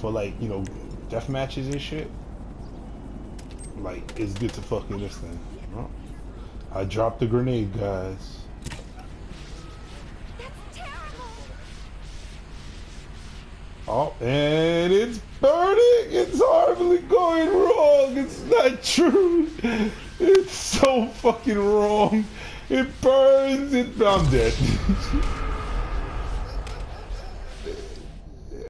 for like you know death matches and shit, like it's good to fucking this thing. Oh, I dropped the grenade, guys. Oh, and it's burning! It's horribly going wrong! It's not true! It's so fucking wrong! It burns! It, I'm dead.